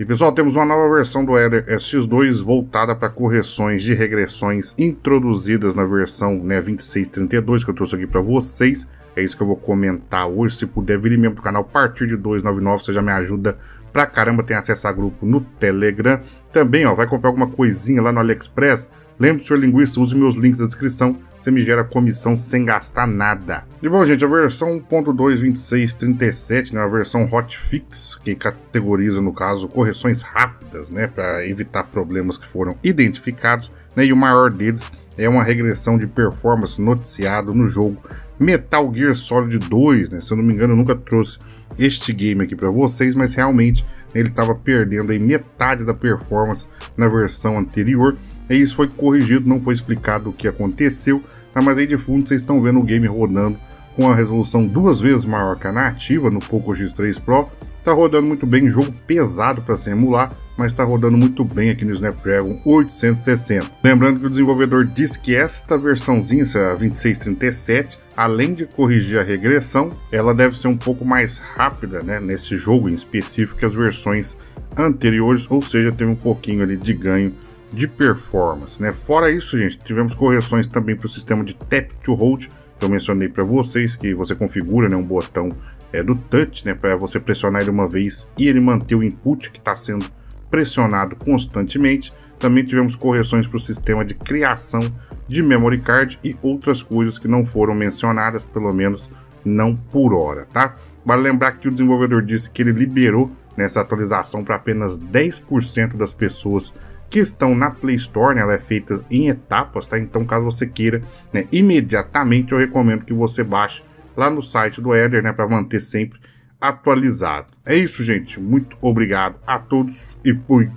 E pessoal, temos uma nova versão do Eder SX2 voltada para correções de regressões introduzidas na versão né, 2632 que eu trouxe aqui para vocês. É isso que eu vou comentar hoje. Se puder vir mesmo pro canal a partir de 299, você já me ajuda pra caramba. Tem acesso a grupo no Telegram. Também, ó, vai comprar alguma coisinha lá no AliExpress. Lembre-se, senhor linguista, use meus links na descrição. Você me gera comissão sem gastar nada. E bom, gente, a versão 1.22637, né, a versão hotfix, que categoriza, no caso, correções rápidas, né, para evitar problemas que foram identificados, né, e o maior deles é uma regressão de performance noticiado no jogo Metal Gear Solid 2, né? Se eu não me engano, eu nunca trouxe este game aqui para vocês, mas realmente ele estava perdendo aí metade da performance na versão anterior. E isso foi corrigido, não foi explicado o que aconteceu, tá? mas aí de fundo vocês estão vendo o game rodando com a resolução duas vezes maior que a nativa no Poco X3 Pro Tá rodando muito bem, jogo pesado para se emular, mas está rodando muito bem aqui no Snapdragon 860. Lembrando que o desenvolvedor disse que esta versãozinha, essa 2637, além de corrigir a regressão, ela deve ser um pouco mais rápida né, nesse jogo em específico que as versões anteriores, ou seja, teve um pouquinho ali de ganho de performance. Né? Fora isso, gente, tivemos correções também para o sistema de Tap to Hold, que eu mencionei para vocês, que você configura né, um botão é, do touch, né, para você pressionar ele uma vez e ele manter o input que está sendo pressionado constantemente. Também tivemos correções para o sistema de criação de memory card e outras coisas que não foram mencionadas, pelo menos não por hora, tá? Vale lembrar que o desenvolvedor disse que ele liberou nessa atualização para apenas 10% das pessoas que estão na Play Store, né? ela é feita em etapas, tá? Então, caso você queira, né, imediatamente eu recomendo que você baixe lá no site do Eder, né, para manter sempre atualizado. É isso, gente. Muito obrigado a todos e fui.